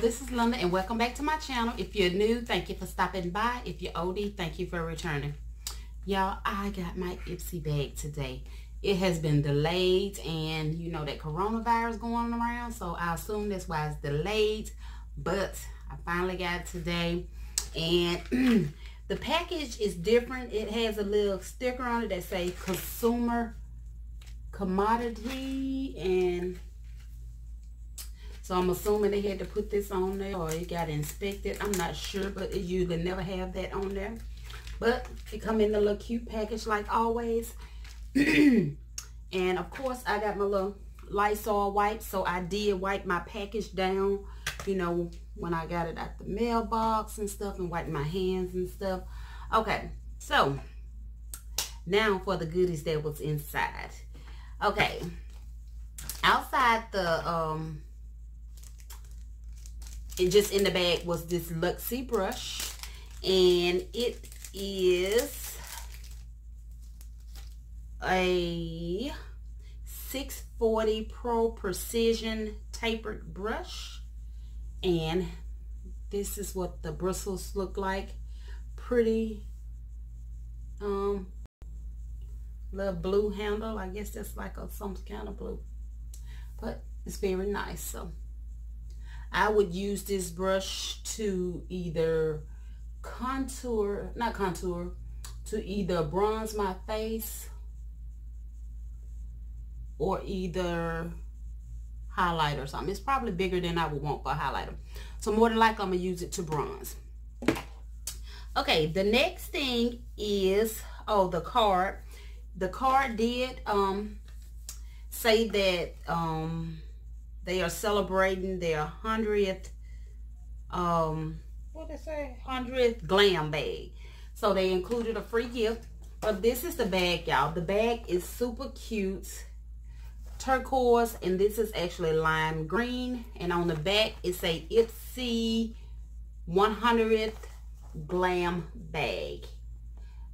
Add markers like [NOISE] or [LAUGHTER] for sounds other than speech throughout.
this is Linda and welcome back to my channel. If you're new, thank you for stopping by. If you're oldie, thank you for returning. Y'all, I got my Ipsy bag today. It has been delayed and you know that coronavirus going around, so I assume that's why it's delayed. But I finally got it today. And [CLEARS THROAT] the package is different. It has a little sticker on it that says consumer commodity and so I'm assuming they had to put this on there or it got inspected. I'm not sure, but it usually never have that on there. But it come in the little cute package like always. [CLEARS THROAT] and of course, I got my little Lysol wipes. So I did wipe my package down, you know, when I got it at the mailbox and stuff and wiped my hands and stuff. Okay, so now for the goodies that was inside. Okay, outside the um and just in the bag was this Luxie brush. And it is a 640 Pro Precision Tapered Brush. And this is what the bristles look like. Pretty um little blue handle. I guess that's like a some kind of blue. But it's very nice. So I would use this brush to either contour, not contour, to either bronze my face or either highlight or something. It's probably bigger than I would want for a highlighter. So more than likely I'm going to use it to bronze. Okay, the next thing is, oh, the card. The card did um, say that um, they are celebrating their 100th, um, what they say? 100th glam bag. So they included a free gift. But this is the bag, y'all. The bag is super cute. Turquoise. And this is actually lime green. And on the back, it say Ipsy 100th glam bag.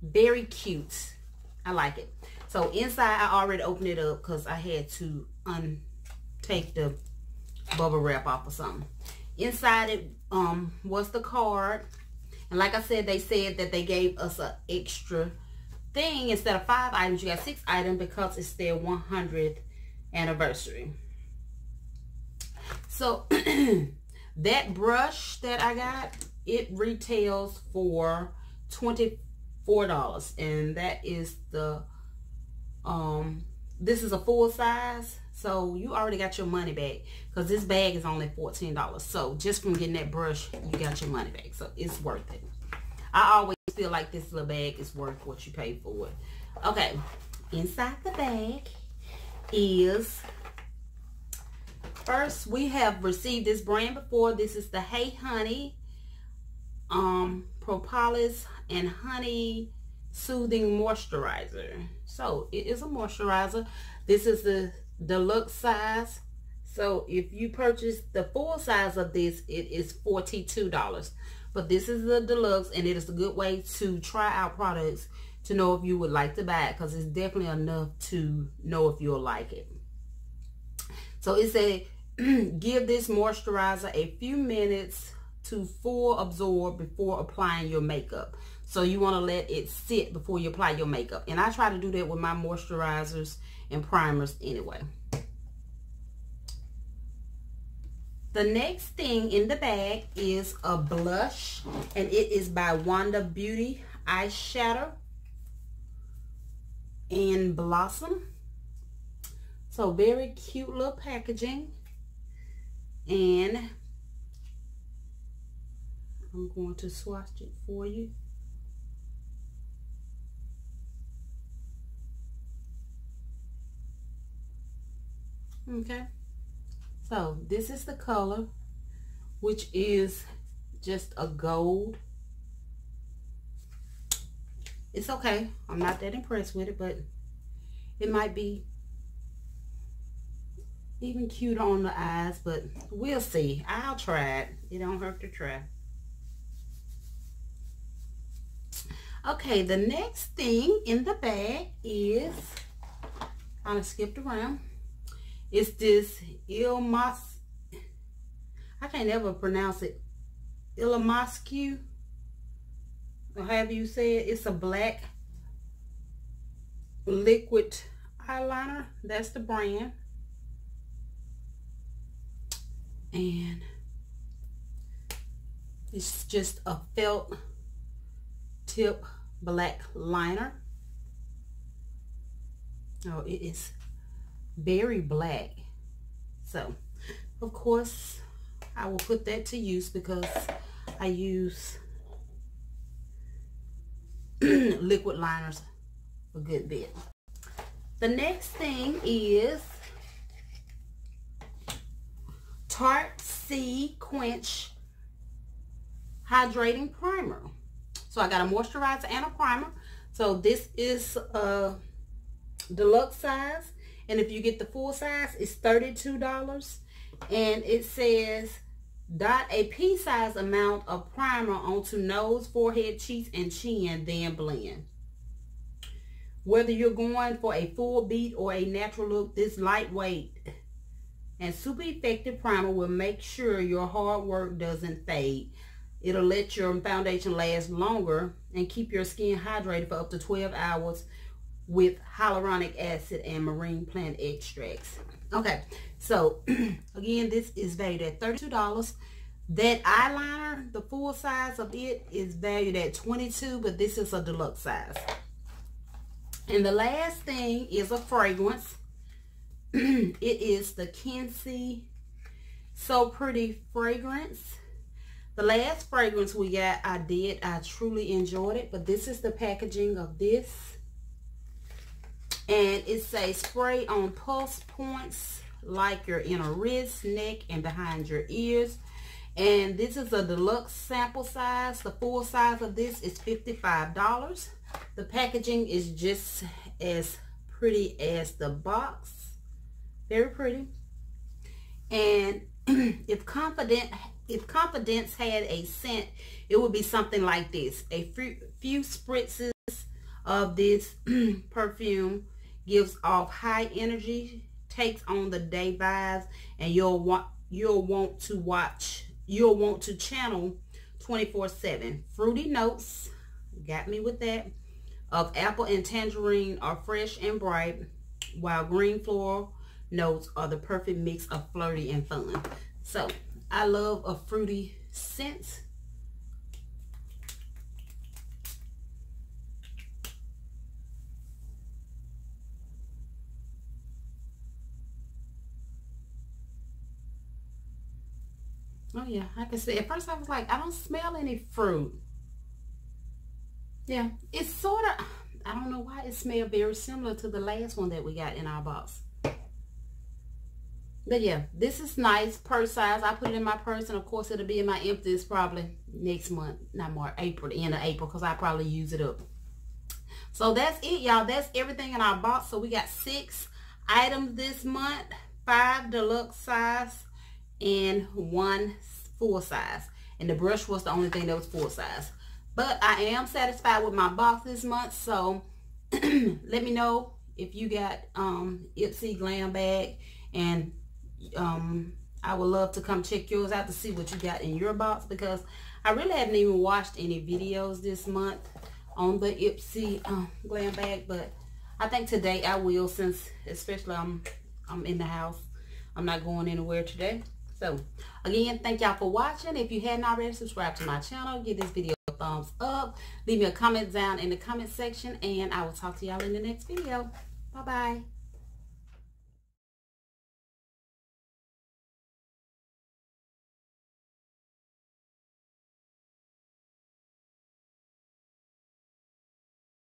Very cute. I like it. So inside, I already opened it up because I had to un take the bubble wrap off or something. Inside it um, was the card. And like I said, they said that they gave us an extra thing. Instead of five items, you got six items because it's their 100th anniversary. So [CLEARS THROAT] that brush that I got, it retails for $24. And that is the, um, this is a full size so you already got your money back because this bag is only $14. So just from getting that brush, you got your money back. So it's worth it. I always feel like this little bag is worth what you pay for it. Okay, inside the bag is, first we have received this brand before. This is the Hey Honey um, Propolis and Honey Soothing Moisturizer. So it is a moisturizer. This is the deluxe size. So if you purchase the full size of this, it is $42. But this is the deluxe and it is a good way to try out products to know if you would like to buy it because it's definitely enough to know if you'll like it. So it said, [CLEARS THROAT] give this moisturizer a few minutes to full absorb before applying your makeup. So you want to let it sit before you apply your makeup. And I try to do that with my moisturizers and primers anyway. The next thing in the bag is a blush. And it is by Wander Beauty Eyeshadow in Blossom. So very cute little packaging. And I'm going to swatch it for you. Okay. So this is the color, which is just a gold. It's okay. I'm not that impressed with it, but it might be even cute on the eyes, but we'll see. I'll try it. It don't hurt to try. Okay, the next thing in the bag is, of skipped around, it's this Il Mas, I can't ever pronounce it. Illamasqua. Or have you said it's a black liquid eyeliner. That's the brand. And it's just a felt tip black liner. Oh, it is very black. So, of course, I will put that to use because I use [CLEARS THROAT] liquid liners a good bit. The next thing is Tarte Sea Quench Hydrating Primer. So I got a moisturizer and a primer. So this is a deluxe size. And if you get the full size, it's $32. And it says dot a pea-sized amount of primer onto nose, forehead, cheeks, and chin, then blend. Whether you're going for a full beat or a natural look, this lightweight and super effective primer will make sure your hard work doesn't fade. It'll let your foundation last longer and keep your skin hydrated for up to 12 hours with hyaluronic acid and marine plant extracts. Okay, so [CLEARS THROAT] again, this is valued at $32. That eyeliner, the full size of it is valued at 22 but this is a deluxe size. And the last thing is a fragrance. [CLEARS THROAT] it is the Scentsy So Pretty fragrance. The last fragrance we got, I did. I truly enjoyed it. But this is the packaging of this. And it says spray on pulse points like your inner wrist, neck, and behind your ears. And this is a deluxe sample size. The full size of this is $55. The packaging is just as pretty as the box. Very pretty. And [CLEARS THROAT] if confident if confidence had a scent, it would be something like this. A few spritzes of this [CLEARS THROAT] perfume gives off high energy, takes on the day vibes, and you'll want you'll want to watch, you'll want to channel 24-7. Fruity notes, got me with that of apple and tangerine are fresh and bright, while green floral notes are the perfect mix of flirty and fun. So, I love a fruity scent. Oh yeah, I can see. At first I was like, I don't smell any fruit. Yeah, it's sort of, I don't know why it smells very similar to the last one that we got in our box. But yeah, this is nice, purse size. I put it in my purse, and of course it'll be in my empties probably next month, not more, April, the end of April, because I probably use it up. So that's it, y'all. That's everything in our box. So we got six items this month, five deluxe size, and one full size. And the brush was the only thing that was full size. But I am satisfied with my box this month. So [CLEARS THROAT] let me know if you got um, Ipsy Glam Bag. And um, I would love to come check yours out to see what you got in your box. Because I really haven't even watched any videos this month on the Ipsy um, Glam Bag. But I think today I will since especially I'm, I'm in the house. I'm not going anywhere today. So, again, thank y'all for watching. If you hadn't already, subscribe to my channel. Give this video a thumbs up. Leave me a comment down in the comment section. And I will talk to y'all in the next video. Bye-bye.